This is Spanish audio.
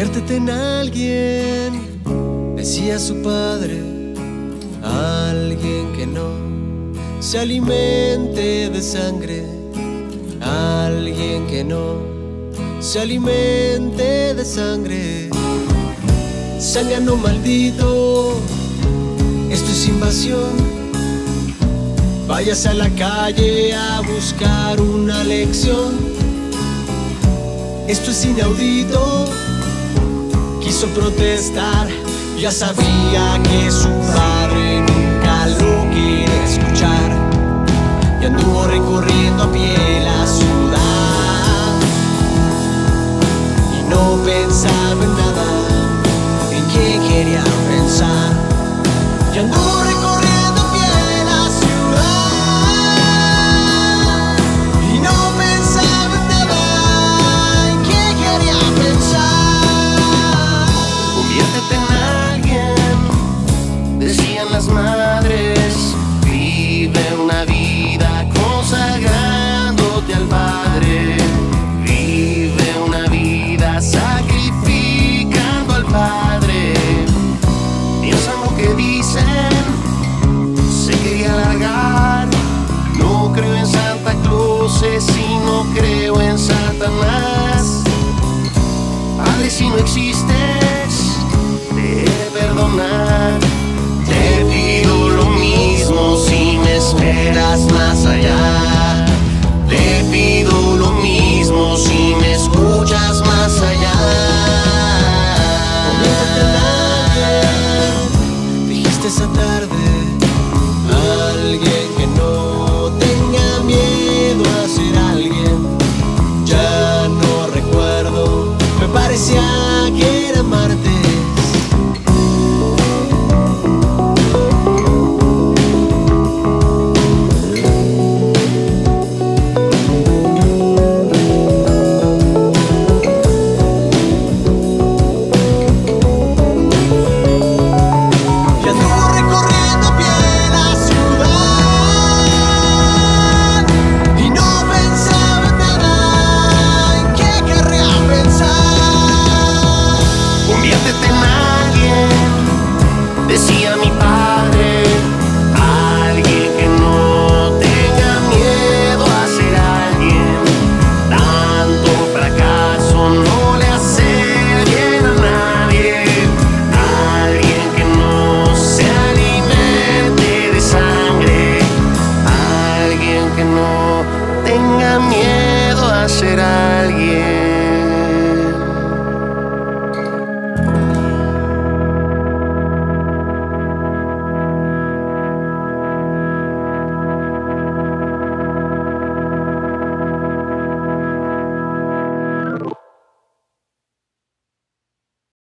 Conviértete en alguien, decía su padre, alguien que no se alimente de sangre, alguien que no se alimente de sangre. Sangano maldito, esto es invasión. Váyase a la calle a buscar una lección. Esto es inaudito. Quiso protestar, ya sabía que su padre nunca lo quiere escuchar. Y anduvo recorriendo a pie la ciudad. Y no pensaba en nada, en qué quería pensar. Y anduvo que dicen, se quería largar. No creo en Santa Claus, si no creo en Satanás. Padre, si no existes, te he perdonar. Te pido lo mismo si me esperas más esa tarde. Alguien que no tenga miedo a ser alguien. Ya no recuerdo, me parecía Conviértete en